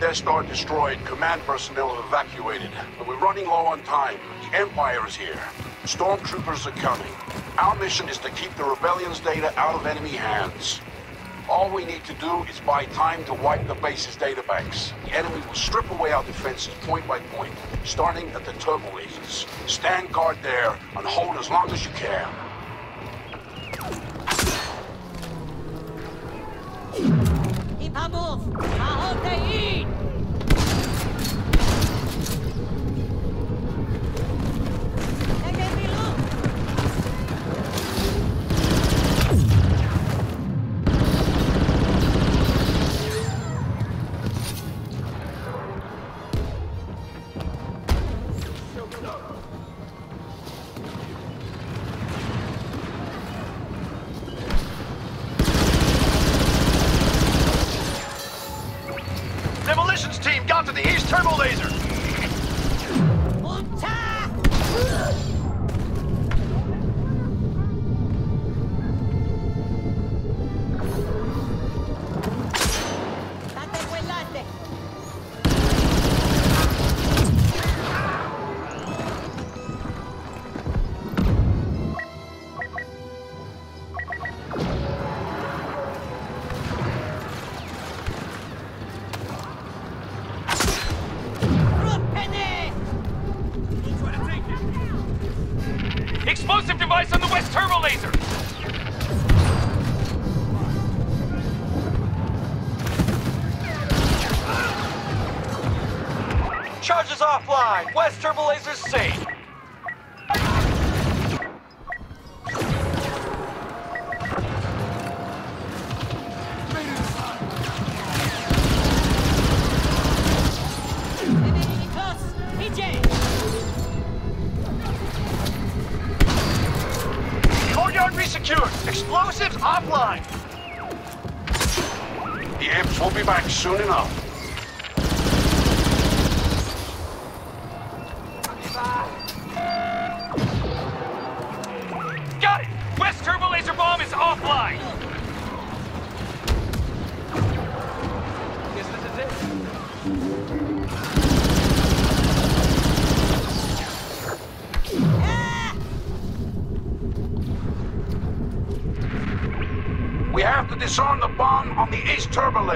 Death Star destroyed, command personnel evacuated. But we're running low on time. The Empire is here. Stormtroopers are coming. Our mission is to keep the Rebellion's data out of enemy hands. All we need to do is buy time to wipe the base's databanks. The enemy will strip away our defenses point by point, starting at the turbo lasers. Stand guard there and hold as long as you can. Vamos! Aonde Team got to the East Turbo Laser. West Turbo Laser's safe. Explosives offline. The apes will be back soon enough. Disarm the bomb on the Ace Turbo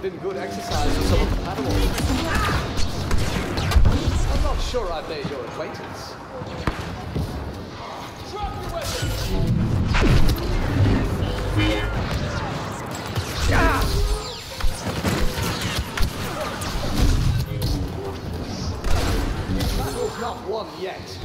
have been good exercise for some of the animals. I'm not sure I've made your acquaintance. Drop your weapon! Not one yet.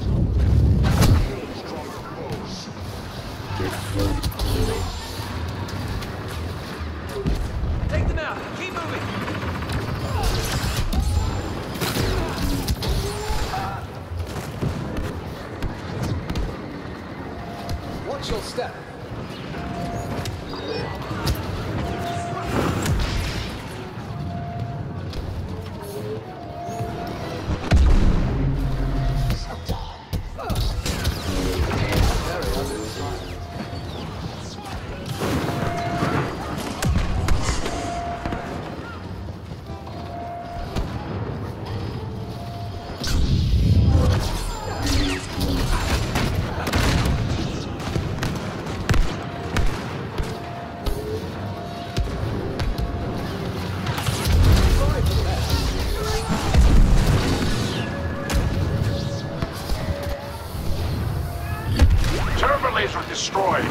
Laser destroyed.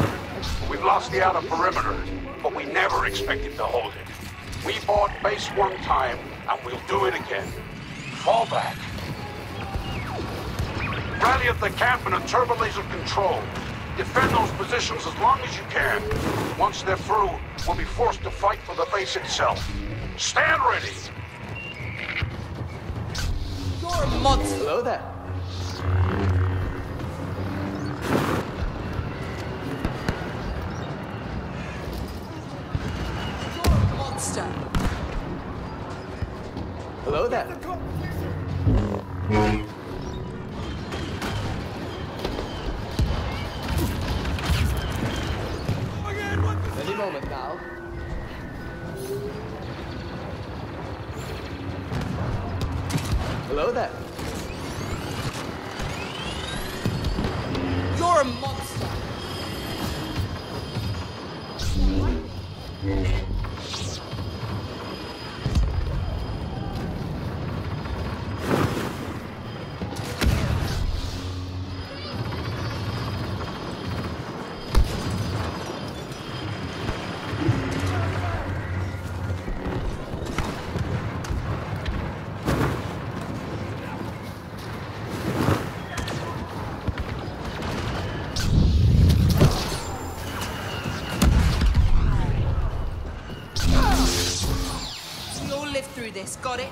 We've lost the outer perimeter, but we never expected to hold it. We bought base one time, and we'll do it again. Fall back. Rally at the camp in a turbo laser control. Defend those positions as long as you can. Once they're through, we'll be forced to fight for the base itself. Stand ready! You're a monster! Hello there. You're this, got it?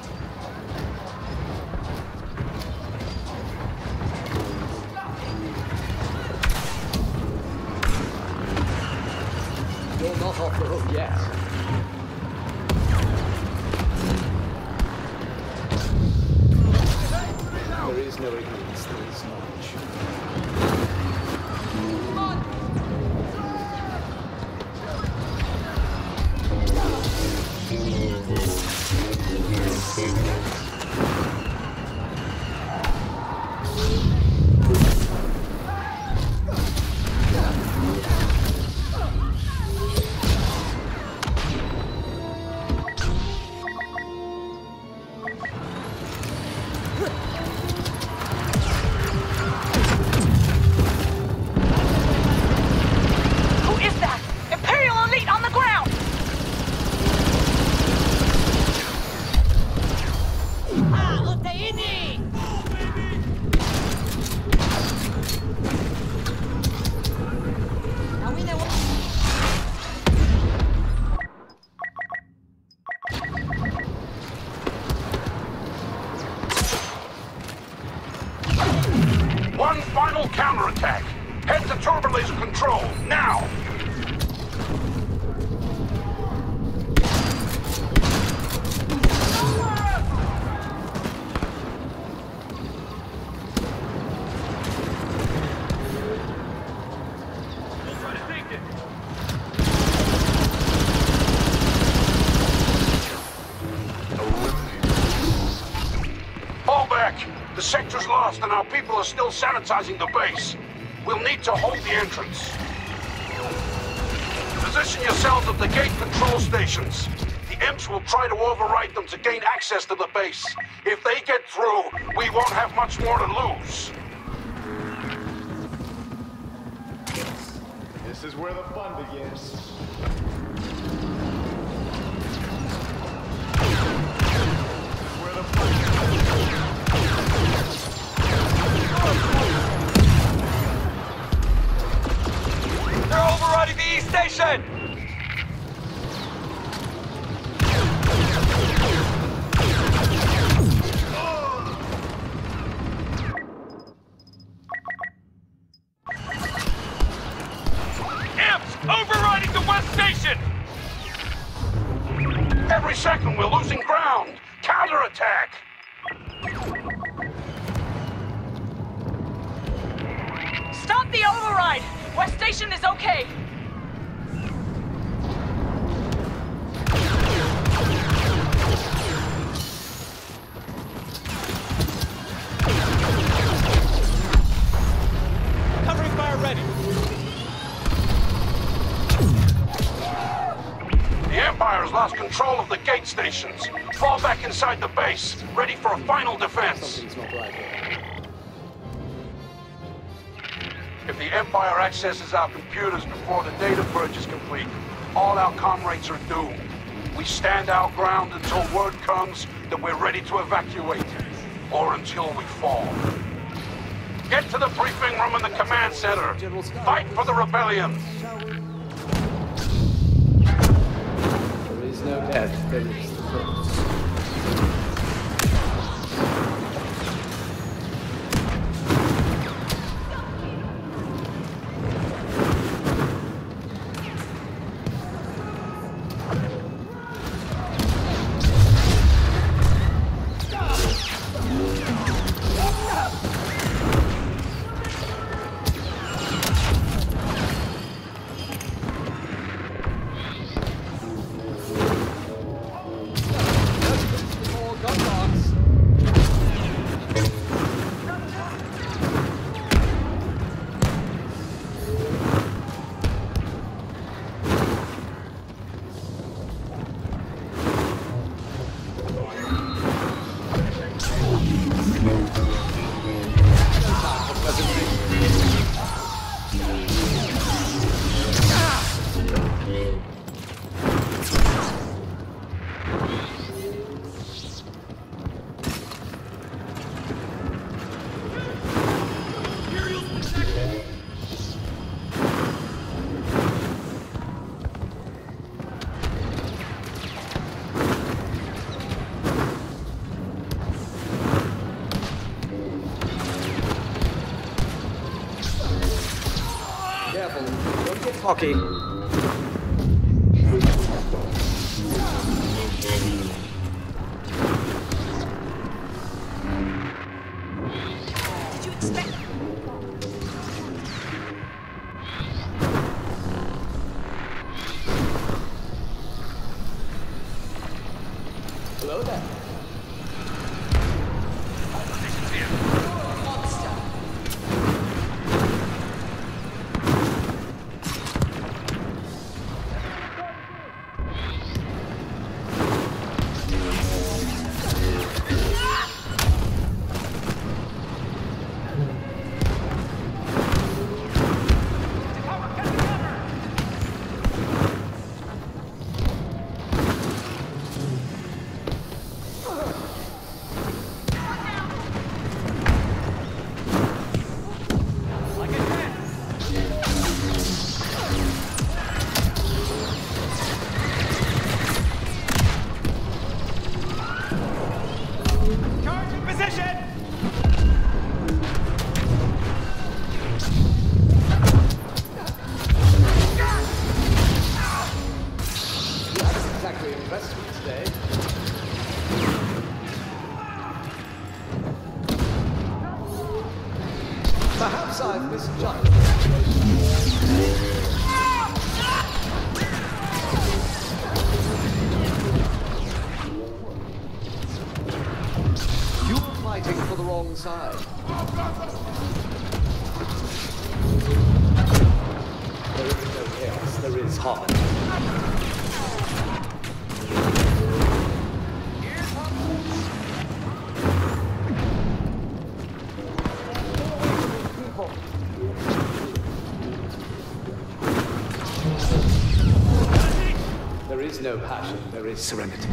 You're not off the hook yet. There is no ignorance, there is knowledge. Counterattack. Head to turbo laser control, now! Fall back! The sector's lost and our people are still sanitizing the base. We'll need to hold the entrance. Position yourselves at the gate control stations. The imps will try to override them to gain access to the base. If they get through, we won't have much more to lose. We're losing ground. Counterattack! Stop the override! West Station is okay! The Empire has lost control of the gate stations. Fall back inside the base, ready for a final defense. Right. If the Empire accesses our computers before the data purge is complete, all our comrades are doomed. We stand our ground until word comes that we're ready to evacuate, or until we fall. Get to the briefing room in the command center. Fight for the rebellion. No death, there don't You were fighting for the wrong side. There is no chaos, there is harmony. Is no passion, there is serenity.